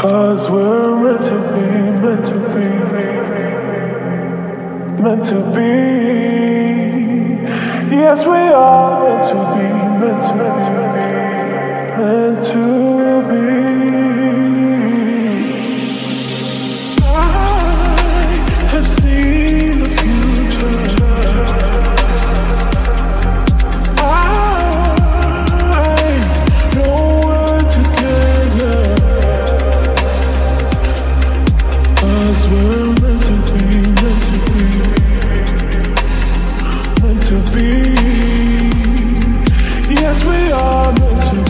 Cause we're meant to be, meant to be, meant to be. Yes, we are meant to be. coming to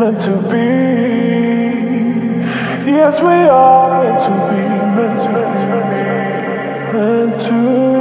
meant to be. Yes, we are meant to be, meant to be, meant to be.